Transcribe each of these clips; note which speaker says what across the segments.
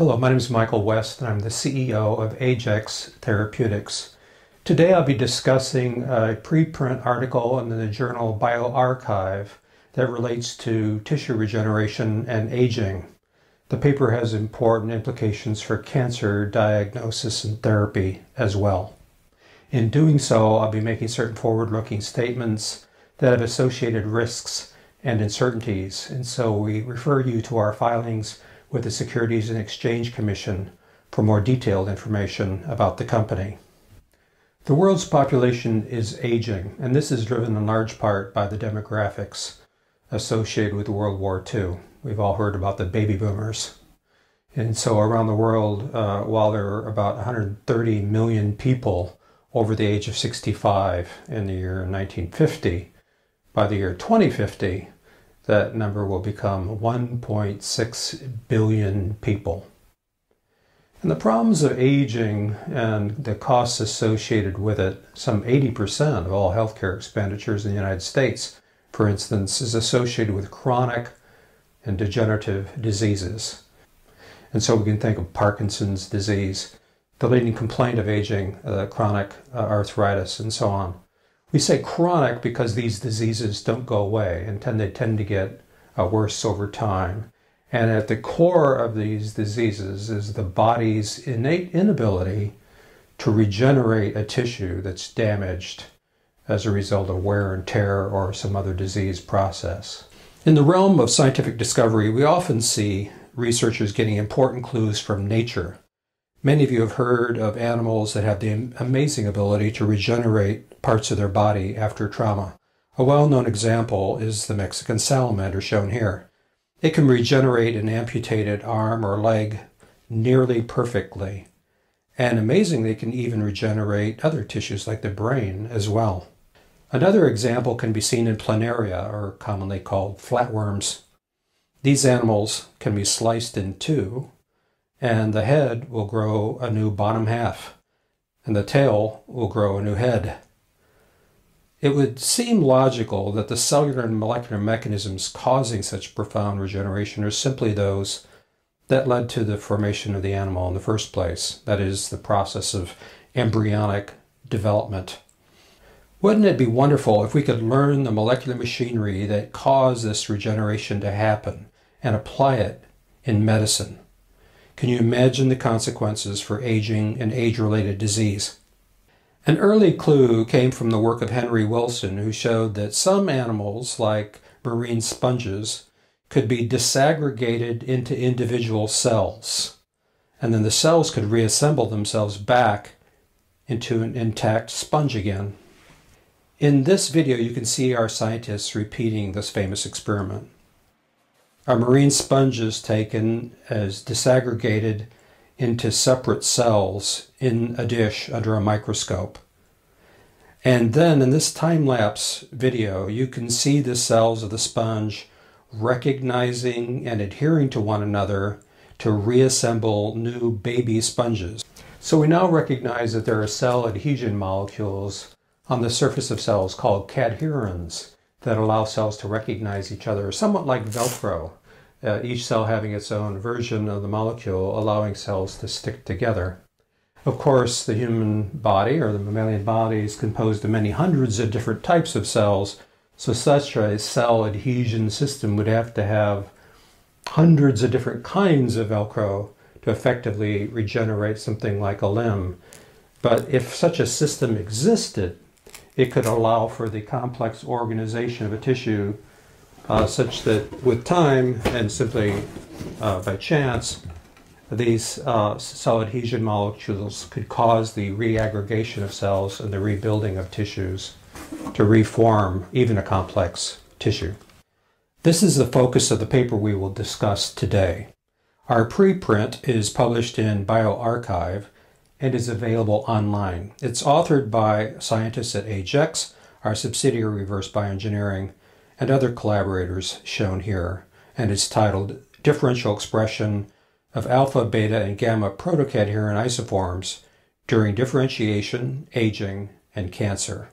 Speaker 1: Hello, my name is Michael West, and I'm the CEO of AgeX Therapeutics. Today I'll be discussing a preprint article in the journal bioRxiv that relates to tissue regeneration and aging. The paper has important implications for cancer diagnosis and therapy as well. In doing so, I'll be making certain forward looking statements that have associated risks and uncertainties, and so we refer you to our filings with the Securities and Exchange Commission for more detailed information about the company. The world's population is aging, and this is driven in large part by the demographics associated with World War II. We've all heard about the baby boomers. And so around the world, uh, while there are about 130 million people over the age of 65 in the year 1950, by the year 2050, that number will become 1.6 billion people. And the problems of aging and the costs associated with it, some 80% of all healthcare expenditures in the United States, for instance, is associated with chronic and degenerative diseases. And so we can think of Parkinson's disease, the leading complaint of aging, uh, chronic uh, arthritis, and so on. We say chronic because these diseases don't go away and tend, they tend to get uh, worse over time. And at the core of these diseases is the body's innate inability to regenerate a tissue that's damaged as a result of wear and tear or some other disease process. In the realm of scientific discovery, we often see researchers getting important clues from nature. Many of you have heard of animals that have the amazing ability to regenerate parts of their body after trauma. A well known example is the Mexican salamander shown here. It can regenerate an amputated arm or leg nearly perfectly, and amazingly, it can even regenerate other tissues like the brain as well. Another example can be seen in planaria, or commonly called flatworms. These animals can be sliced in two, and the head will grow a new bottom half, and the tail will grow a new head. It would seem logical that the cellular and molecular mechanisms causing such profound regeneration are simply those that led to the formation of the animal in the first place, that is, the process of embryonic development. Wouldn't it be wonderful if we could learn the molecular machinery that caused this regeneration to happen and apply it in medicine? Can you imagine the consequences for aging and age related disease? An early clue came from the work of Henry Wilson, who showed that some animals, like marine sponges, could be disaggregated into individual cells, and then the cells could reassemble themselves back into an intact sponge again. In this video, you can see our scientists repeating this famous experiment. A marine sponge is taken as disaggregated into separate cells in a dish under a microscope. And then in this time-lapse video, you can see the cells of the sponge recognizing and adhering to one another to reassemble new baby sponges. So we now recognize that there are cell adhesion molecules on the surface of cells called cadherins that allow cells to recognize each other, somewhat like Velcro, uh, each cell having its own version of the molecule, allowing cells to stick together. Of course, the human body or the mammalian body is composed of many hundreds of different types of cells, so such a cell adhesion system would have to have hundreds of different kinds of Velcro to effectively regenerate something like a limb. But if such a system existed, it could allow for the complex organization of a tissue uh, such that with time and simply uh, by chance, these uh, cell adhesion molecules could cause the reaggregation of cells and the rebuilding of tissues to reform even a complex tissue. This is the focus of the paper we will discuss today. Our preprint is published in bioRxiv and is available online. It's authored by scientists at AgeX, our subsidiary Reverse Bioengineering, and other collaborators shown here, and it's titled Differential Expression of Alpha, Beta, and Gamma Protocadherin Isoforms During Differentiation, Aging, and Cancer.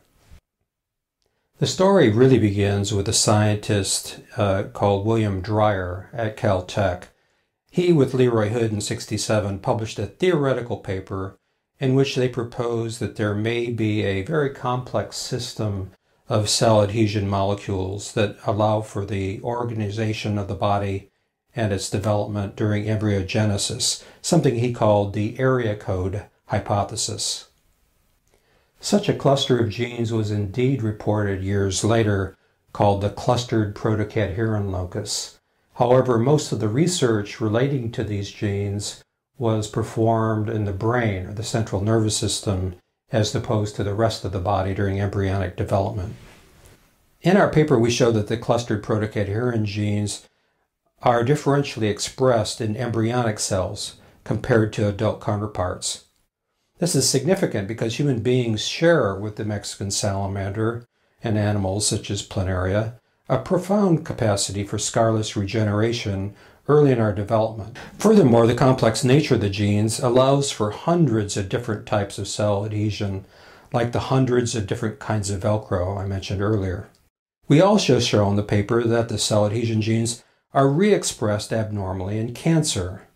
Speaker 1: The story really begins with a scientist uh, called William Dreyer at Caltech He, with Leroy Hood in 67, published a theoretical paper in which they proposed that there may be a very complex system of cell adhesion molecules that allow for the organization of the body and its development during embryogenesis, something he called the area code hypothesis. Such a cluster of genes was indeed reported years later called the clustered protocadherin locus. However, most of the research relating to these genes was performed in the brain or the central nervous system as opposed to the rest of the body during embryonic development. In our paper, we show that the clustered protocadherin genes are differentially expressed in embryonic cells compared to adult counterparts. This is significant because human beings share with the Mexican salamander and animals such as planaria a profound capacity for scarless regeneration early in our development. Furthermore, the complex nature of the genes allows for hundreds of different types of cell adhesion, like the hundreds of different kinds of Velcro I mentioned earlier. We also show in the paper that the cell adhesion genes are re-expressed abnormally in cancer.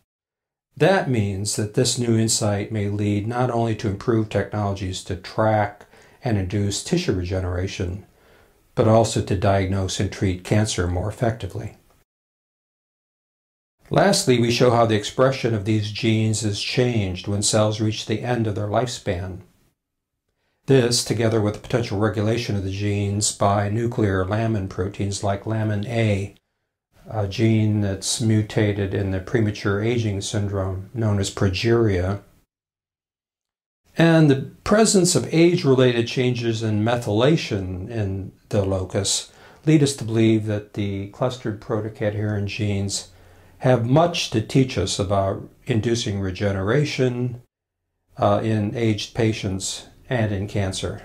Speaker 1: That means that this new insight may lead not only to improved technologies to track and induce tissue regeneration, but also to diagnose and treat cancer more effectively. Lastly, we show how the expression of these genes is changed when cells reach the end of their lifespan. This, together with the potential regulation of the genes by nuclear lamin proteins like lamin A, a gene that's mutated in the premature aging syndrome known as progeria, and the presence of age-related changes in methylation in the locus lead us to believe that the clustered protocadherin genes have much to teach us about inducing regeneration uh, in aged patients and in cancer.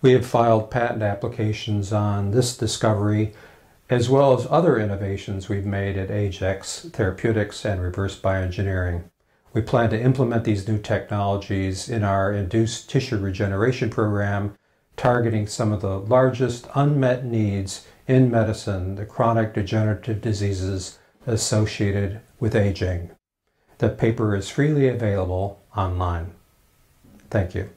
Speaker 1: We have filed patent applications on this discovery as well as other innovations we've made at Agex Therapeutics and Reverse Bioengineering. We plan to implement these new technologies in our induced tissue regeneration program, targeting some of the largest unmet needs in medicine the chronic degenerative diseases associated with aging. The paper is freely available online. Thank you.